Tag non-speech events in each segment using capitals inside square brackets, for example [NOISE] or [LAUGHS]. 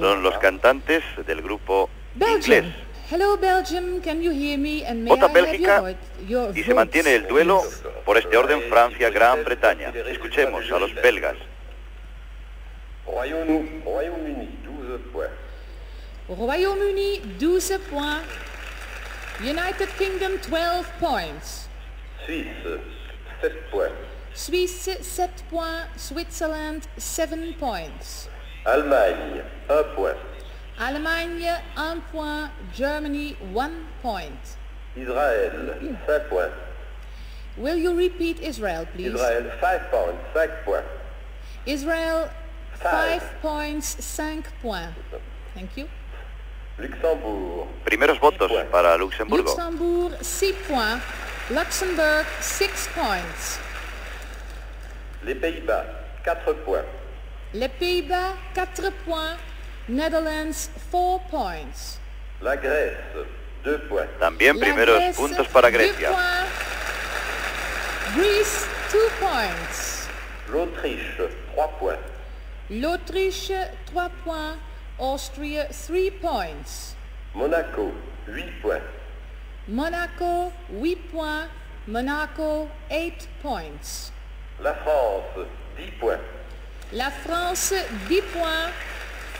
Son los cantantes del grupo Belgium. inglés. Hello, Belgium. Can you hear me? And may Vota I have Bélgica your, vote- your y se mantiene el duelo por este orden Francia-Gran Bretaña. Escuchemos a los belgas. Royaume- Royaume-Uni, 12 points. Royaume-Uni, 12 points. United Kingdom, 12 points. Suisse, 7 points. Suisse, 7 points. Switzerland, 7 points. Allemagne, 1 point. Allemagne, 1 point. Germany, 1 point. Israël, 5 points. Will you repeat Israel, please? Israël, 5 points, 5 points. Israel, 5 Five. points, 5 points. Thank you. Luxembourg, Primeros votos para Luxemburgo. Luxembourg, 6 points. Luxembourg, 6 points. les Pays-Bas, 4 points. Les Pays-Bas, 4 points. Netherlands, 4 points. La Grèce, 2 points. También La primeros Grèce, puntos para 2 Grecia. points. Greece, 2 points. L'Autriche, 3 points. L'Autriche, 3 points. Austria, 3 points. Monaco, 8 points. Monaco, 8 points. Monaco, 8 points. La France, 10 points. La France, 10 points.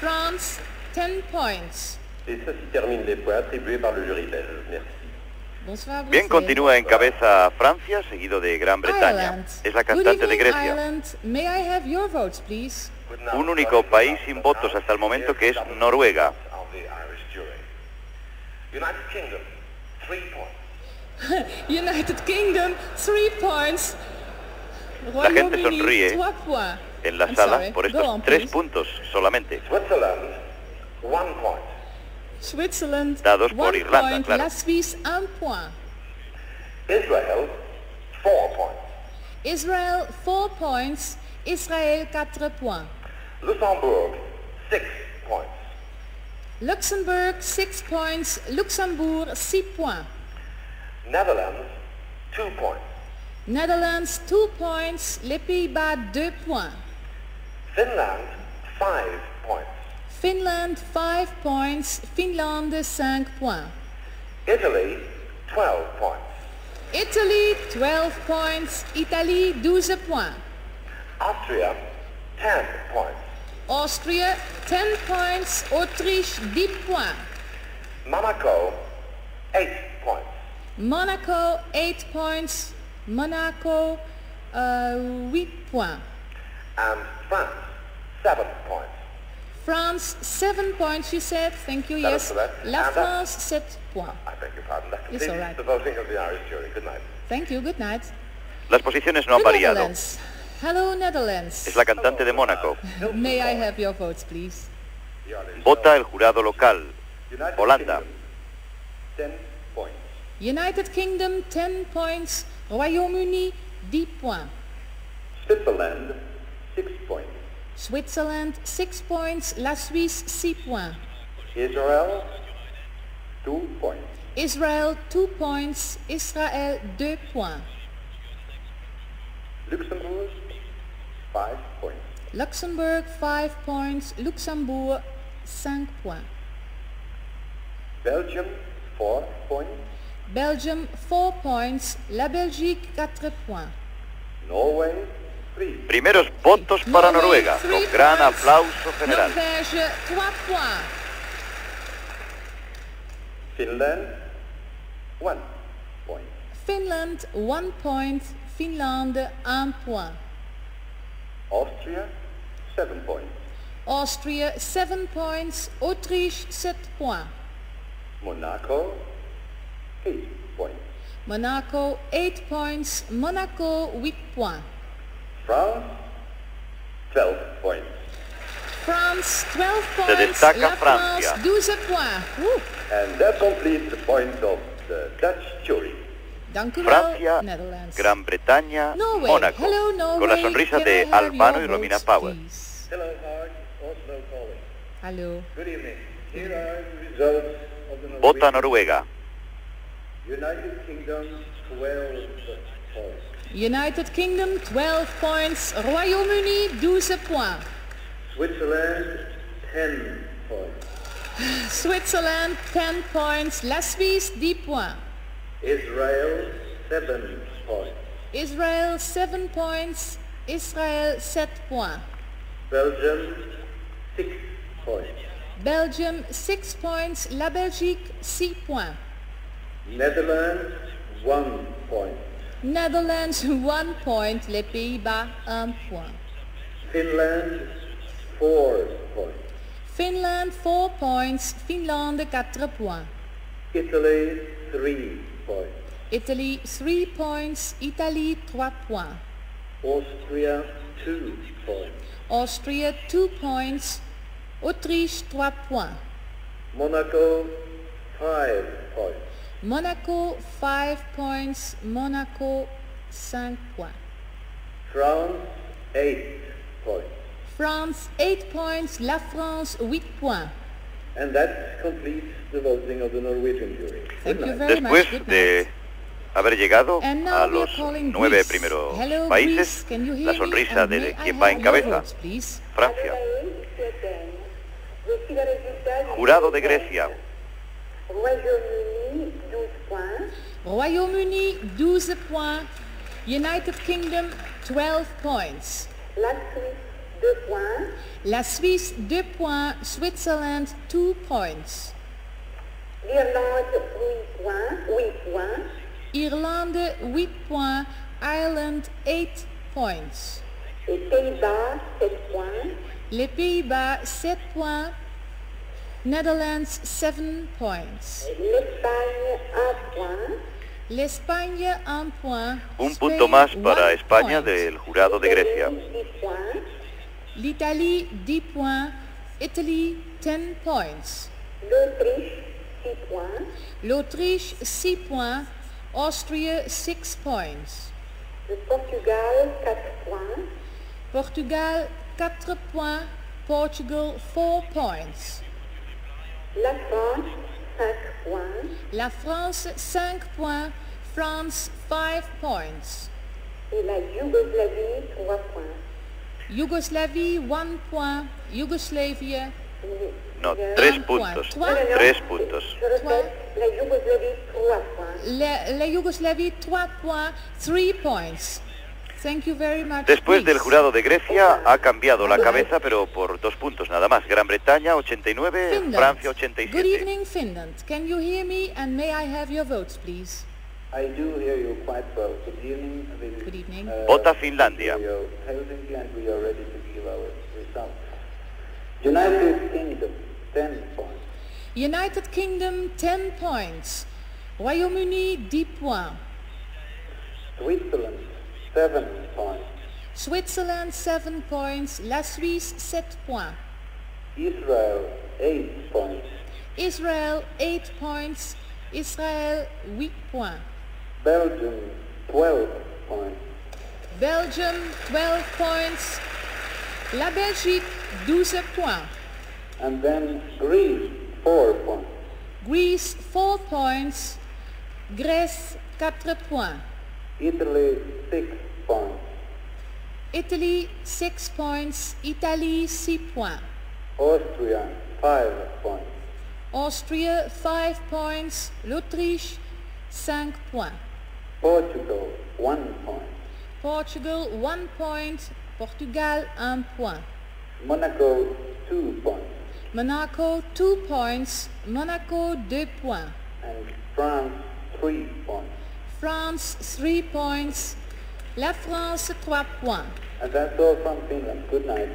France, 10 points. Et ceci termine les points attribués par le jury belge. Merci. Bien, continúa en cabeza Francia, seguido de Gran Bretaña. Es la cantante de Grecia. Ireland. May I have your votes, please? Un único país sin votos hasta el momento que es Noruega. Of the Irish jury. United Kingdom, 3 points. [LAUGHS] United Kingdom, 3 points. La gente sonríe 3 points. En la I'm sala sorry. por estos on, tres please. puntos solamente. Switzerland, 1 point. Switzerland, Dados por one Irlanda, point. claro. La Suisse, 1 point. Israel, 4 points. Israel, 4 points. Israël, 4 points. Luxembourg, 6 points. Luxembourg, 6 points. Luxembourg, 6 points. Netherlands, 2 points. Netherlands, 2 points. Les Pays-Bas, 2 points. Finland, 5 points. Finland, 5 points. Finland, 5 points. Italy, 12 points. Italy, 12 points. Italie, 12 points. Austria, 10 points. Austria, 10 points. Autriche, 10 points. Monaco, 8 points. Monaco, 8 points. Monaco, uh, 8 points. Um, and France, 7 points. France, 7 points, you said. Thank you, That yes. La And that- France, 7 points. I beg your pardon. That completes all right. the voting of the Irish jury. Good night. Thank you, good night. Las posiciones no han The variado. Netherlands. Hello, Netherlands. Es la cantante de Mónaco. [LAUGHS] May I have your votes, please? Vota el jurado local. United Holanda. Kingdom, 10 points. United Kingdom, 10 points. Royaume-Uni, 10 points. Switzerland, 6 points. Switzerland, 6 points. La Suisse, 6 points. Israel, 2 points. Israël, 2 points. Israël, 2 points. Luxembourg, 5 points. Luxembourg, 5 points. Luxembourg, 5 points. Belgium, 4 points. Belgium, 4 points. La Belgique, 4 points. Norway, 3. Primeros votos para Norway, Noruega, con gran aplauso general. Norvège, 3 points. Finland, 1 point. Finland, 1 point. Finlande, 1 point. Austria, 7 points. Austria, 7 points. Autriche, 7 points. Monaco, 8 points. Monaco, 8 points. Monaco, 8 points. France, 12 points. France, 12 points. destaca La Francia. France, 12 points. Woe. And that completes the points of the Dutch jury. Dank u wel, Francia, Netherlands. Gran Bretaña, Norway. Mónaco. Hello, Norway. Con la sonrisa Can de Albano y Romina Power. Hello, Howard. Oslo calling. Hallo. Good evening. Here are the results of the Vota Norwegian- Noruega. United Kingdom, 12 points. United Kingdom, 12 points. Royaume-Uni, 12 points. Switzerland, 10 points. Switzerland 10 points. La Suisse 10 points. Israel, 7 points. Israël 7 points. Israël 7 points. Belgium, 6 points. Belgium 6 points. La Belgique 6 points. Netherlands, 1 point. Netherlands [LAUGHS] 1 point. Les Pays-Bas um, 1 point. Finland, 4 points. Finland 4 points. Finlande 4 points. Italy, 3 points. Italy 3 points. Italie 3 points. Austria, 2 points. Austria 2 points. Autriche 3 points. Monaco, 5 points. Monaco 5 points. Monaco 5 points. France, 8 points. France 8 points. La France 8 points. And that completes the voting of the Norwegian jury. Thank Good you night. very much. Después Good de haber llegado And a los nueve primeros Hello, países, Greece. Can you hear la me? sonrisa de I quien va en cabeza, votes, please? Francia. Jurado de Grecia, Royaume-Uni, 12 points. Royaume-Uni 12 points. United Kingdom 12 points. La Suisse, 2 points. La Suisse 2 points. Switzerland 2 points. L'Irlande, 8 points. 8 points. Irlande 8 points. Ireland 8 points. Les Pays-Bas, 7 points. Les Pays-Bas 7 points. Netherlands 7 points. L'Espagne, 1 point. L'Espagne 1 point. un punto más para España point. del jurado de Grecia. L'Italie, 10 points. L'Italie 10 points. Italy 10 points. L'Autriche, 6 points. L'Autriche 6 points. Austria 6 points. Le Portugal, 4 points. Portugal 4 points. Portugal 4 points. La France, 5 points. La France 5 points. France 5 points. Et la Yougoslavie, 3 points. Yougoslavie 1 point. Yugoslavia No, Bien. tres Un puntos. point. Non, non, non, Tres puntos. Je répète, la Yougoslavie, 3 points. La, la Yougoslavie 3 points. 3 points. Thank you very much. Después del jurado de Grecia ha cambiado la cabeza, pero por dos puntos nada más. Gran Bretaña 89, Finland. Francia Good 87. evening, Finland. Can you hear me? And may I have your votes, please? I do hear you quite well. Good evening. This Good evening. uh, Vota Finlandia. Helsinki and we are ready to give our results. United Kingdom, 10 points. United Kingdom 10 points. Royaume-Uni 10 points. Switzerland, 7 points. Switzerland 7 points. La Suisse 7 points. Israel, 8 points. Israel 8 points. Israel 8 points. Belgium, 12 points. Belgium 12 points. La Belgique 12 points. And then Greece, 4 points. Greece 4 points. Grèce 4 points. Italy, 6 points. Italy 6 points. Italie 6 points. Austria, 5 points. Austria 5 points. L'Autriche 5 points. Portugal, 1 point. Portugal 1 point. Portugal 1 point. Monaco, 2 points. Monaco 2 points. Monaco 2 points. And France, 3 points. France 3 points. La France trois points. And that's all from Finland. Good night.